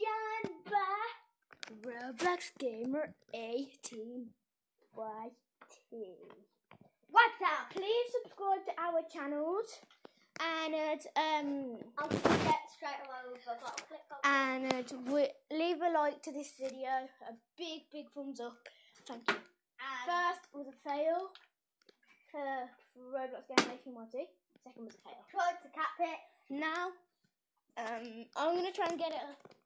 John by Roblox Gamer 18 YT. What's up? Please subscribe to our channels and uh, um I'll get straight away with a bottle click on. and uh, wi- leave a like to this video. A big big thumbs up. Thank you. And First was a fail for Roblox Gamer 18 YT. Second was a fail. try to cap it. Now, um, I'm gonna try and get it.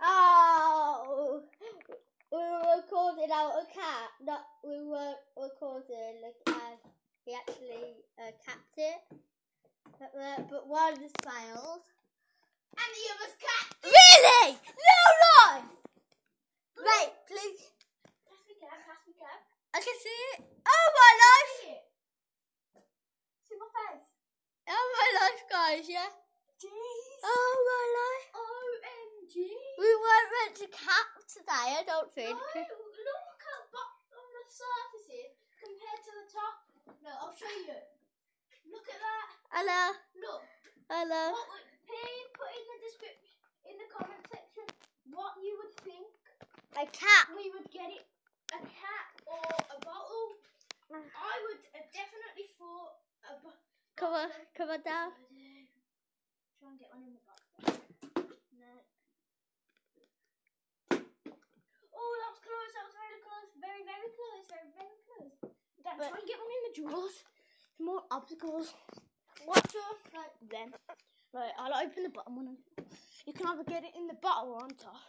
Oh, we were recording out a cat. Not we weren't recording like as he actually uh, capped it. But, uh, but one failed. And the other's capped. Really? No lie. Wait, please. Pass me cap. Pass me cap. I can see it. Oh my life. See my face. Oh my life, guys. Yeah. Jeez. Oh my life. OMG. We weren't meant to cap today. I don't think. No, look at on the surfaces compared to the top. No, I'll show you. Look at that. Hello. Look. Hello. What would, please put in the description, in the comment section, what you would think A cat. we would get it. A cat or a bottle. Ah. I would definitely thought a bo- Cover, bottle. cover down. Try and get one in the box. No. Oh, that was close. That was very close. Very, very close. Very, very close. But- try and get one in the drawers. Some more obstacles. Watch out. Right, then. Right, I'll open the bottom one. You can either get it in the bottom or on top.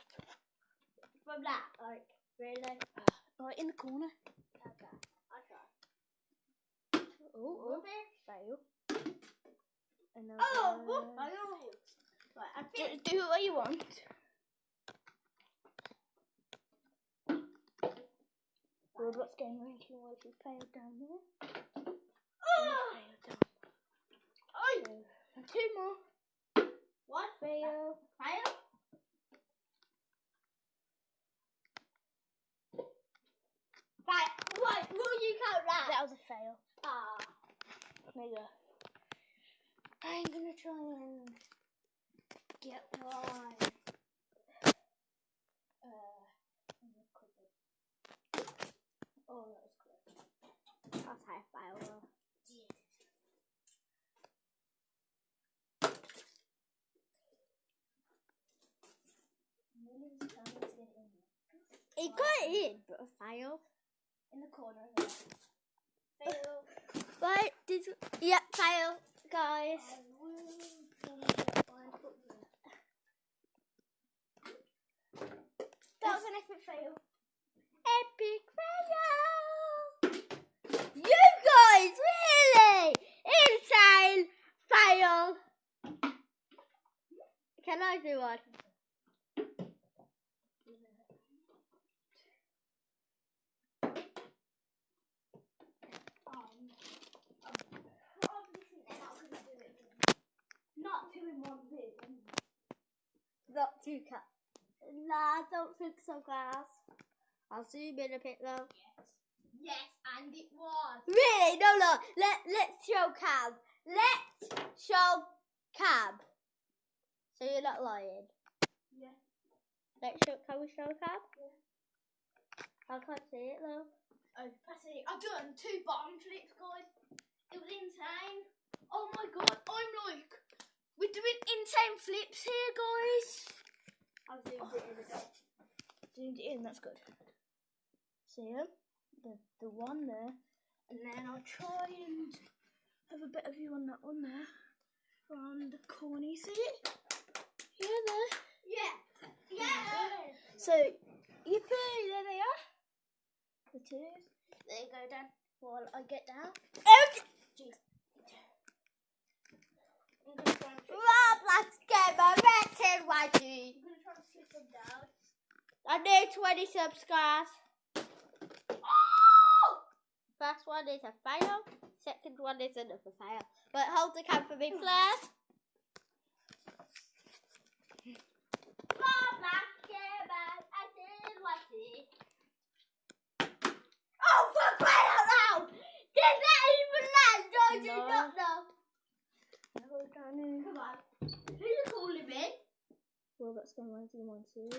From that, like, really? Right in the corner. Okay. Okay. Oh, oh. Fail. Oh, Another. Oh? I know. Right, I Do, do what you want. Roblox game ranking was you failed down there. and Oh! failed down. Oi! there. And two more. What? Fail. Fail? Right, what? Will you count that? That was a fail. Ah. There you go. I'm gonna try and get one. Uh, in the cupboard. Oh, that was close. I'll say fail. though. Nearly was trying to get it in there. It got it in, but a fail. In the corner. Fail. Right, did you? Yep, fail, guys. I will try and get one put there. That was an epic fail. Epic fail! You guys, really? Insane fail! Can I do one? Um, obviously they're not gonna do it. Not two in one bit. Not two cut. Nah, I don't think so, guys. I'll zoom in a bit though. Yes. Yes, and it was. Really? No, no. Let Let's show Cab. Let's show Cab. So you're not lying. Yeah. Let's show. Can we show Cam? I can't see it though. Oh, pass it. I've done two bottom flips, guys. It was insane. Oh my god, I'm like, we're doing insane flips here, guys. I've zoomed it in a bit. Zoomed it in, that's good. See him? The, the one there. And then I'll try and have a better view on that one there. Around the corner, you see it? Yeah, there. Yeah. Yeah. So, you put, there they are. The twos. There you go, Dan. While I get down. Okay. Jeez. I'm gonna try and flip, Roblox gamer rated YG. I'm gonna try and flip them down. Need 20 subscribers. Oh! First one is a fail. Second one is another fail. But hold the cam for me, please. Roblox gamer rated YG. Oh, for crying out loud! Did that even land? No, I did No. not know. No, Come on. Who you calling me? Well, that's going to do one too.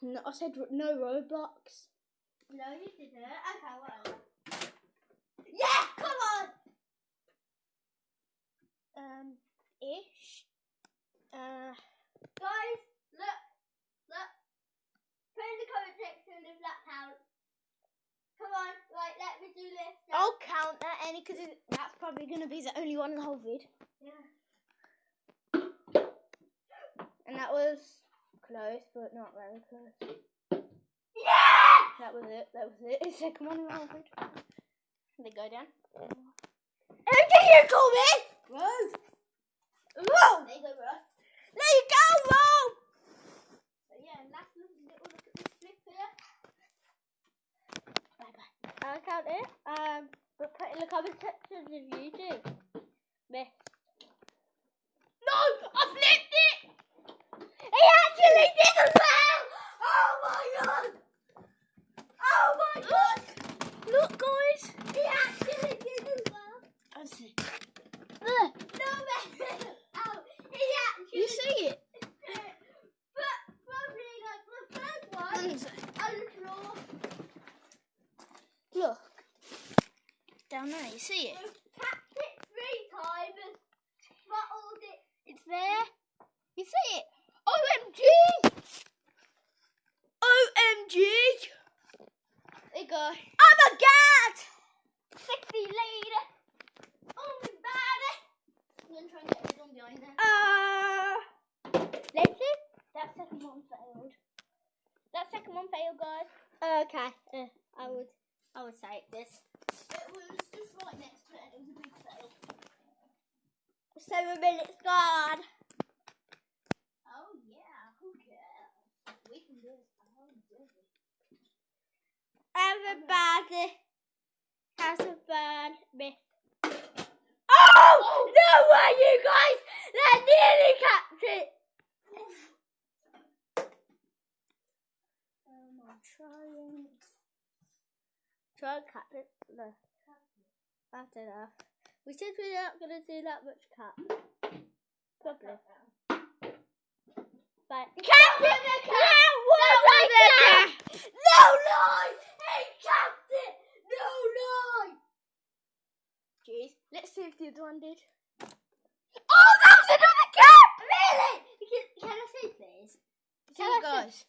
No, I said no Roblox. No, you didn't. Okay, whatever. Yeah, come on. Um, ish. Uh, Guys, look, look. Put in the comment section if that counts. Come on, right, let me do this. now. I'll count that any because that's probably going to be the only one in the whole vid. Yeah. And that was close, but not very close. Yeah! That was it. That was it. Second one in the whole vid. They go down. Who did you call me? Rose. Whoa! There you go, Rose. There you go! So yeah, last little look at this flip here. Bye bye. I'll count it. Um, but put in the comment section if you do. Miss. No! I flipped actually did as well! Oh my god! Oh my god! Look, guys! He actually did as well. I see. No, man. Oh, he actually You see it? But probably like the first one on the floor. Look. Down there, you see it? We've tapped it three times and bottled it. It's there. You see it? OMG! OMG! There you go. Oh my god! Sexy lady! Oh my bad. I'm gonna try and get this one behind there. Uh, let's see. That second one failed. That second one failed, guys. Okay, uh, I would, I would say this. It was just right next to it. It was a big fail. Seven minutes gone. Oh yeah, who cares? We can do this. Oh. Everybody has a bad myth. Oh, no way, you guys! That nearly capped it. Um, I'm trying. Try and cap it. No, that's enough. We said we're not gonna do that much cap. Probably. But cap it! That was a cap! No lie! He capped it! No lie! Jeez. Let's see if the other one did. Oh, that was another cap! Really? Can, can I see please? See Can I see- guys.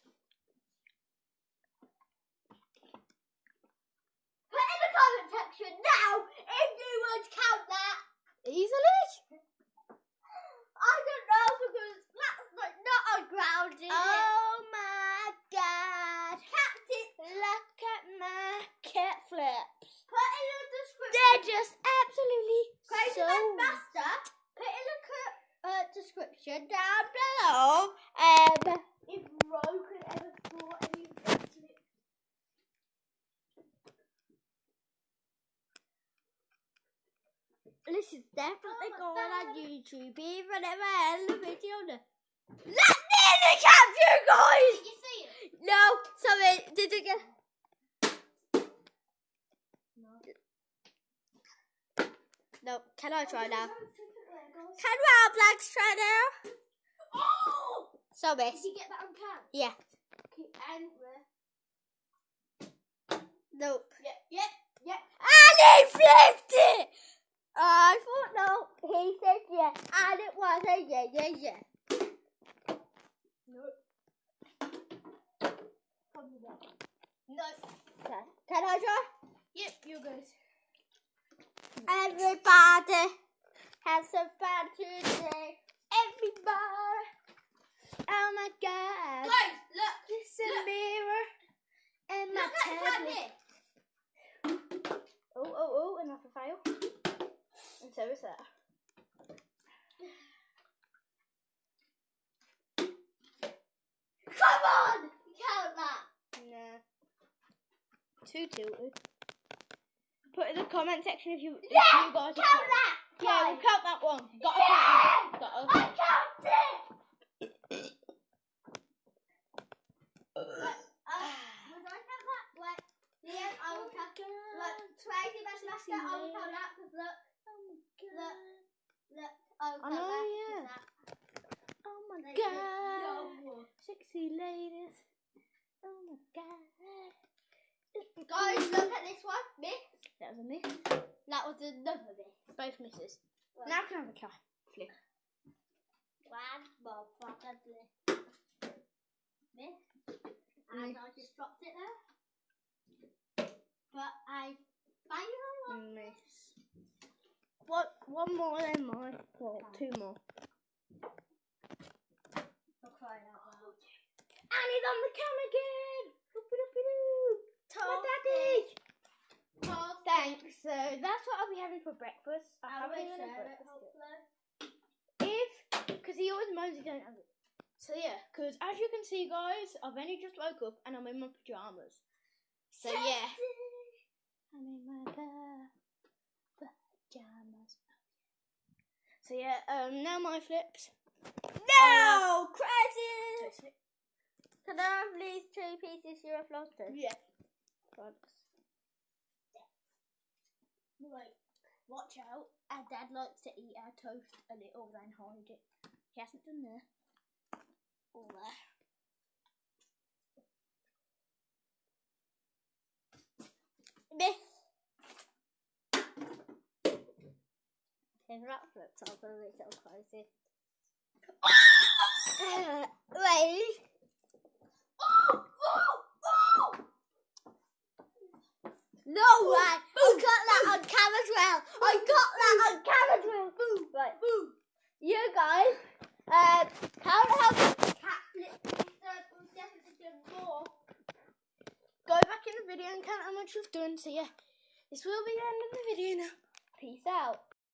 Put in the comment section now if you would count that. Easily? I don't know because that's like not on ground, is it? Oh my god. Capped it. Look at my cat flips. Put in the description. They're just absolutely Crazy so Master. Put in the uh, description down below. below. Um, if Ro could ever score any cat flips. This is definitely Oh my going on God. YouTube, even if I end the video now. Let nearly catch you guys! Did you see it? No, sorry, did it get? No, can I try oh, now? Can Roblox try now? Oh! Sorry. Did you get that on cam? Yeah. Okay, and? Nope. Yep, yep, yep. And he flipped it! I thought no. He said yeah. And it was a yeah, yeah, yeah. Nope. Probably that. Nope. Okay. Can I try? Yep, you guys. Everybody has a fun today. Everybody. Oh my god. Guys, look. It's a look. mirror and my Look at tablet. tablet. Oh, oh, oh, another fail. And so is that. Come on! Count that. Nah. Put in the comment section if you, if Yeah! you guys Count that! Yeah, we'll count that one. Gotta Yeah! count. Gotta. I count was I count that? Wait, Liam, I will count. Look, Crazy Best Master, I will count that because look, look, look, I will I count know, that. yeah. that. Oh my Like, god. Sexy ladies. Oh my god. Guys, look at this one. Miss. That was a miss. That was another miss. Both misses. Right. Now can I have a try? Flip. One more probably. Miss. And I just dropped it there. But I finally. Miss. What? One more than mine. Well, two more. For crying out loud. And he's on the cam again. Thanks. So that's what I'll be having for breakfast. I I haven't will even had share it, breakfast If, because he always moans he don't have it. So yeah, because as you can see, guys, I've only just woke up and I'm in my pajamas. So yeah, I'm in my pajamas. So yeah, um, now my flips. No! Crazy! Toast. Can I have these two pieces you have lost? Yeah. Thanks. Right, watch out. Our dad likes to eat our toast a little, then hide it. He hasn't done there. All there. If that flips, a little closer. Uh, wait. Oh, No way! I got that on camera as well. I got that on camera as well. Boom. Right. Boom. You guys, uh, count how cat flip. We've definitely done more. Go back in the video and count how much you've done. So yeah, this will be the end of the video now. Peace out.